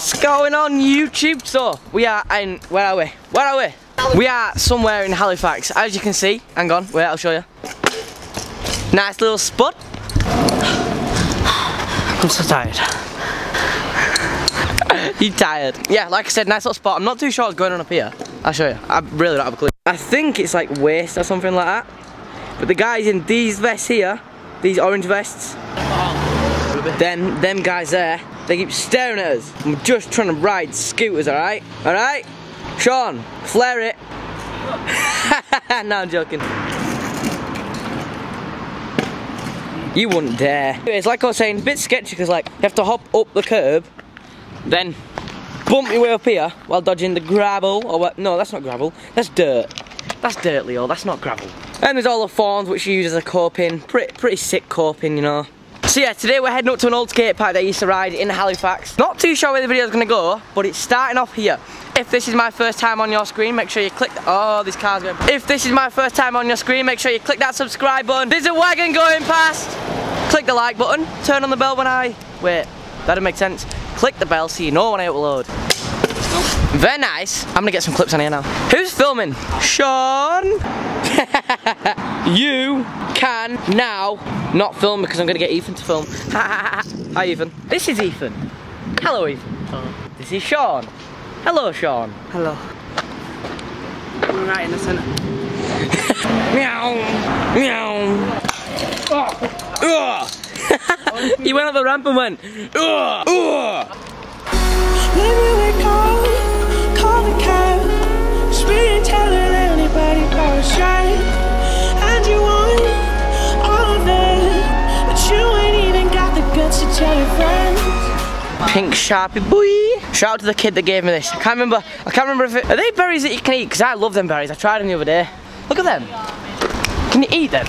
What's going on YouTube? So, we are in, where are we? Where are we? We are somewhere in Halifax, as you can see. Hang on, wait, I'll show you. Nice little spot. I'm so tired. you tired? Yeah, like I said, nice little spot. I'm not too sure what's going on up here. I'll show you. I really don't have a clue. I think it's like waste or something like that. But the guys in these vests here, these orange vests, then them guys there, they keep staring at us. I'm just trying to ride scooters, alright? Alright? Sean, flare it. no, I'm joking. You wouldn't dare. It's like I was saying, a bit sketchy because like you have to hop up the curb, then bump your way up here while dodging the gravel or what? No, that's not gravel. That's dirt. That's dirt, Leo. That's not gravel. And there's all the fawns which you use as a coping. Pretty, pretty sick coping, you know. So yeah, today we're heading up to an old skate park that I used to ride in Halifax. Not too sure where the video is going to go, but it's starting off here. If this is my first time on your screen, make sure you click, oh, this car's going. If this is my first time on your screen, make sure you click that subscribe button. There's a wagon going past. Click the like button, turn on the bell when I, wait, that'll make sense. Click the bell so you know when I upload. Very nice. I'm gonna get some clips on here now. Who's filming? Sean. you can now not film because I'm gonna get Ethan to film. Hi Ethan. This is Ethan. Hello Ethan. Hello. This is Sean. Hello Sean. Hello. We're right in the centre. Meow. Meow. Ugh. he went up the ramp and went. Ugh. Ugh. Pink Sharpie boy. Shout out to the kid that gave me this. I can't remember. I can't remember if it. Are they berries that you can eat? Because I love them berries. I tried them the other day. Look at them. Can you eat them?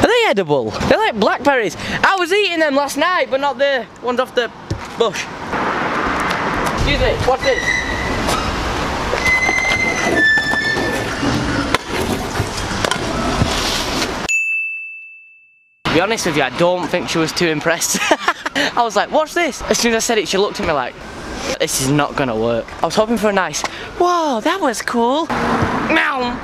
Are they edible? They're like blackberries. I was eating them last night, but not the ones off the bush. Excuse me. What's this? To be honest with you, I don't think she was too impressed. I was like, what's this? As soon as I said it, she looked at me like, this is not gonna work. I was hoping for a nice, whoa, that was cool. Meow.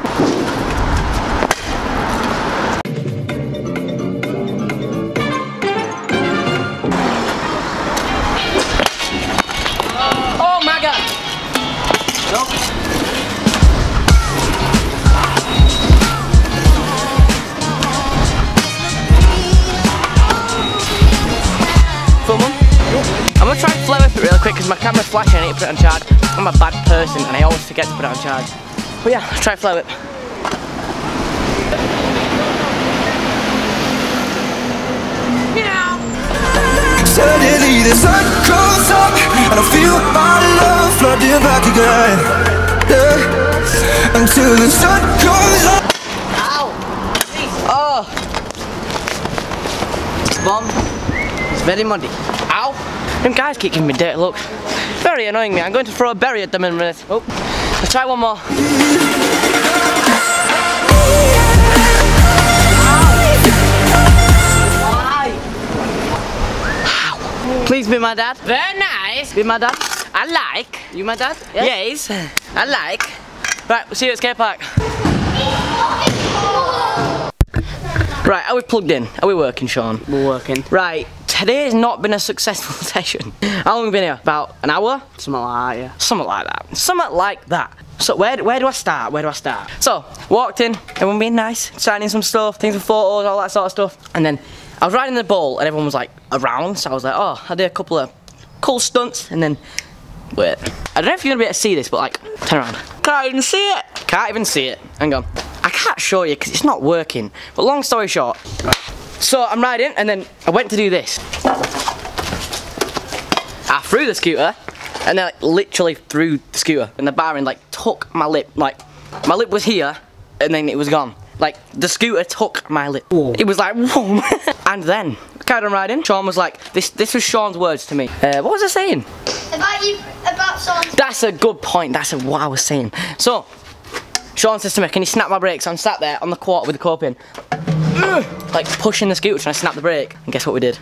Oh I'm gonna try and flow with it real quick because my camera's flashing. I need to put it on charge. I'm a bad person and I always forget to put it on charge. But yeah, let's try and flow it. Suddenly the sun comes up And I feel my love flooding back again yeah. Until the sun comes up Oh! Bomb. It's very muddy. Them guys keep giving me dirty looks. Very annoying me. I'm going to throw a berry at them in a minute. Oh, let's try one more. Please be my dad. Very nice. Be my dad. I like. You my dad? Yes. I like. Right, we'll see you at skate park. Right, are we plugged in? Are we working, Sean? We're working. Right, today has not been a successful session. How long have we been here? About an hour? Something like that, yeah. Something like that. Something like that. So where, where do I start? Where do I start? So, walked in, everyone being nice, signing some stuff, taking some photos, all that sort of stuff. And then I was riding the ball and everyone was like around, so I was like, oh, I did a couple of cool stunts and then, wait. I don't know if you're gonna be able to see this, but like, turn around. Can't even see it. Can't even see it. Hang on. I can't show you because it's not working. But long story short, so I'm riding and then I went to do this. I threw the scooter and then like, literally threw the scooter and the bar and like took my lip. Like my lip was here and then it was gone. Like the scooter took my lip. It was like whoa. and then carried on riding. Sean was like, this this was Sean's words to me. Uh, what was I saying? About you, about songs. That's a good point. That's a, what I was saying. So, Sean says to me, can you snap my brakes? I'm sat there on the quarter with the coping. Like pushing the scooter trying to snap the brake. And guess what we did?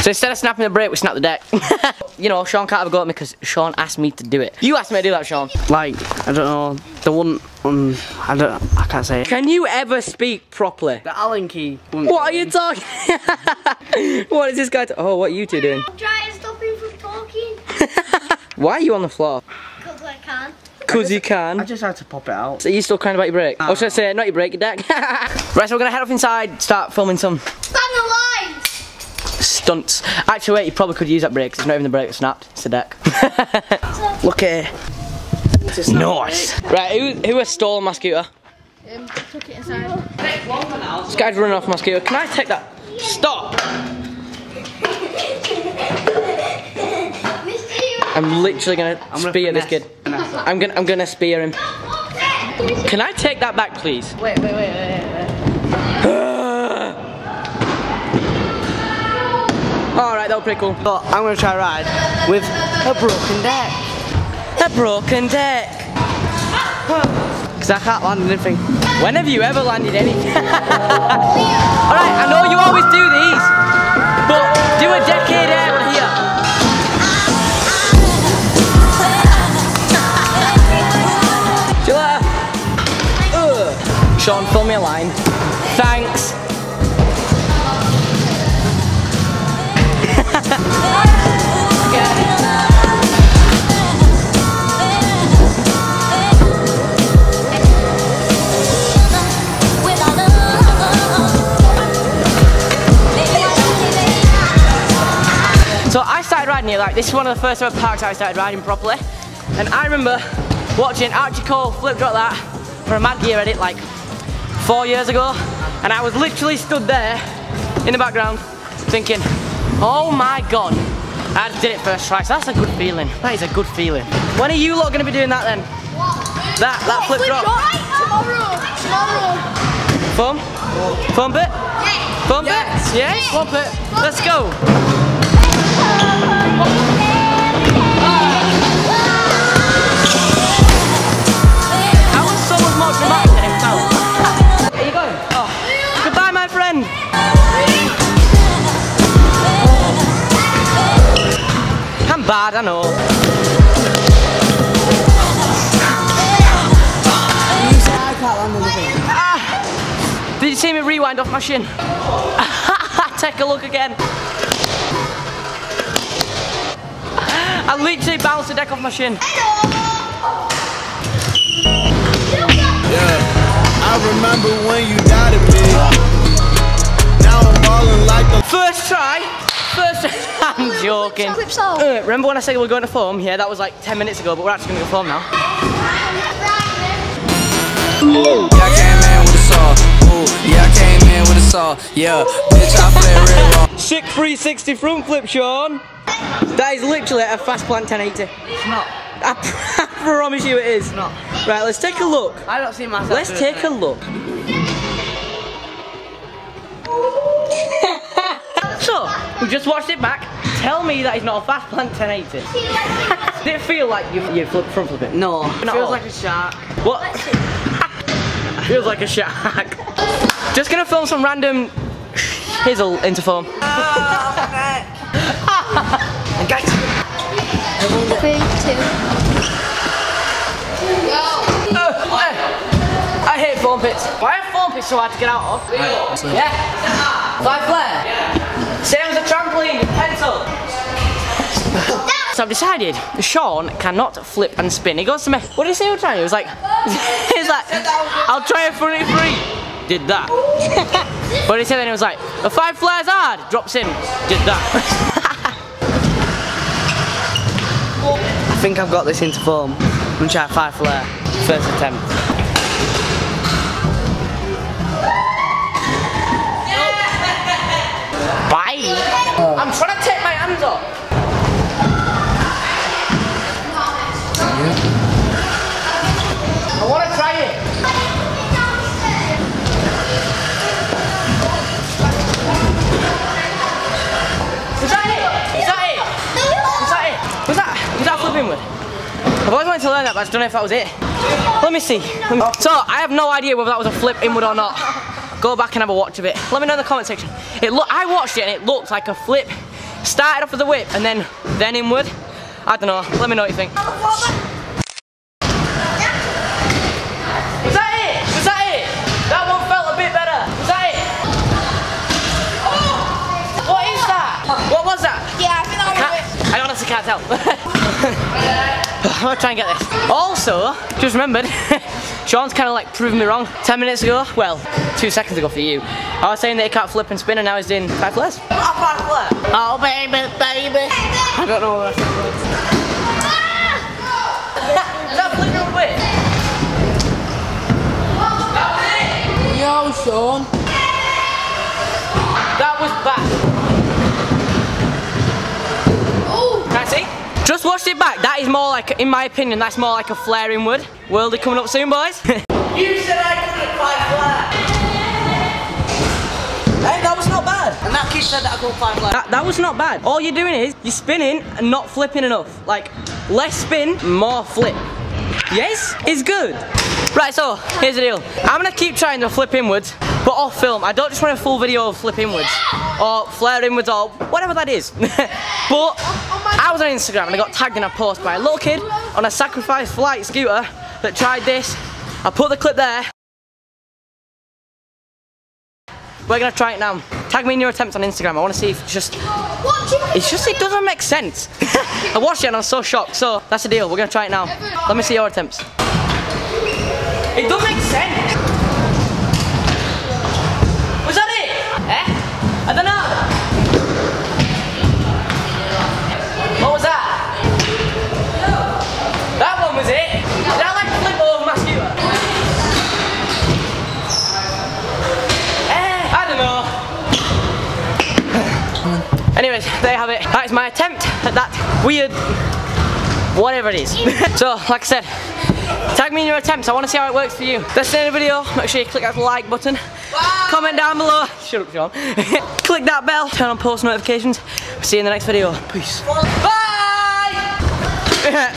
So instead of snapping the brake, we snap the deck. you know, Sean can't have a go at me because Sean asked me to do it. You asked me to do that, Sean. Like, I don't know, the one, um, I don't, I can't say it. Can you ever speak properly? The Allen key. wouldn't What are you talking? what is this guy? Oh, what are you two doing? I'm trying to stop him from talking. Why are you on the floor? Because you can. I just had to pop it out. So you still crying about your brake? I was gonna say, not your break, your deck. right, so we're gonna head off inside, start filming some Stand the lines. stunts. Actually, wait, you probably could use that break, it's not even the break that snapped, it's the deck. Look here. nice. Right, who, who has stolen my scooter? Um, took it inside. This guy's running off my scooter. Can I take that? Stop! I'm literally gonna I'm gonna spear this kid. Finesse it. I'm gonna I'm gonna spear him. Can I take that back, please? Wait, wait, wait, wait, wait. Alright, that was pretty cool. But I'm gonna try ride with a broken deck. A broken deck. Because I can't land anything. When have you ever landed anything? Alright, I know you always do these, but do a decade air here. Sean, fill me a line. Thanks. So I started riding here, like this is one of the first ever parks I started riding properly. And I remember watching Archie Cole flip drop that for a Madd Gear edit like four years ago. And I was literally stood there in the background thinking, oh my god, I did it first try. So that's a good feeling. That is a good feeling. When are you lot gonna be doing that then? That, that flip drop. Tomorrow. Tomorrow. Fun? Fun bit? Fun bit? Yes? Fun bit. Let's go. Did you see me rewind off my shin? Take a look again. I literally bounced the deck off my shin. I remember when you doubted me. Now I'm balling like the First try. First I'm joking. Clips off. Uh, remember when I said we were going to foam? Yeah, that was like 10 minutes ago, but we're actually going to go foam now. Yeah, I came in with a saw. Ooh, yeah, I came in with a saw. Yeah, bitch, I play real raw. Sick 360 front flip, Sean. That is literally a fast plant 1080. It's not. I, I promise you it is. not. Right, let's take a look. I don't see myself. Let's take it. a look. so, we just watched it back. Tell me that is not a fast plant 1080. Did it feel like you, you flip, front flip it? No, Not feels like a shark. What? Feels like a shark. Just gonna film some random hizzle into foam. Three, two. I hate foam pits. Why are foam pits so hard to get out of? Yeah. Fly flare. Same as a trampoline, pencil. So I've decided Sean cannot flip and spin. He goes to me, what did he say he was trying? He was like, he's like, I'll try a front free. Did that. but he said then he was like, a five flares hard, drops in, did that. I think I've got this into form. I'm gonna try five flare. First attempt. Bye. Oh. I'm trying to take my hands off. To learn that, but I just don't know if that was it. Let me see. Let me- So, I have no idea whether that was a flip inward or not. Go back and have a watch of it. Let me know in the comment section. It look, I watched it and it looked like a flip started off with the whip and then then inward. I don't know. Let me know what you think. Was that it? Was that it? That one felt a bit better. Was that it? What is that? What was that? Yeah, I think that was it. Can't- I honestly can't tell. I'm gonna try and get this. Also, just remembered, Sean's kind of like proving me wrong. 10 minutes ago, well, two seconds ago for you, I was saying that he can't flip and spin and now he's doing five flares. Oh, baby, baby. I don't know what that's Is that flipping or whip? Yo, Sean. That was bad. Can I see? Just watched it back. That is more like, in my opinion, that's more like a flare inward. Worldie coming up soon, boys. you said I couldn't fight flare. Hey, that was not bad. And that kid said that I couldn't find flat. That, that was not bad. All you're doing is you're spinning and not flipping enough. Like less spin, more flip. Yes, is good. Right, so here's the deal. I'm gonna keep trying to flip inwards, but off film. I don't just want a full video of flip inwards or flare inwards or whatever that is. but I was on Instagram and I got tagged in a post by a little kid on a sacrifice Flyte scooter that tried this. I put the clip there. We're gonna try it now. Tag me in your attempts on Instagram. I want to see if it's just. It's just it doesn't make sense. I watched it and I was so shocked. So that's the deal. We're gonna try it now. Let me see your attempts. It doesn't make sense. Was that it? Eh? I don't know. What was that? That one was it. Did I like flip over my scooter? Eh, I don't know. Anyways, there you have it. That is my attempt at that weird, whatever it is. so, like I said, tag me in your attempts. I want to see how it works for you. That's the end of the video. Make sure you click that like button. Comment down below. Shut up, Sean. click that bell. Turn on post notifications. See you in the next video. Peace. Bye!